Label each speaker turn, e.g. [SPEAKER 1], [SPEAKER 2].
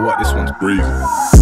[SPEAKER 1] what this one's breathing.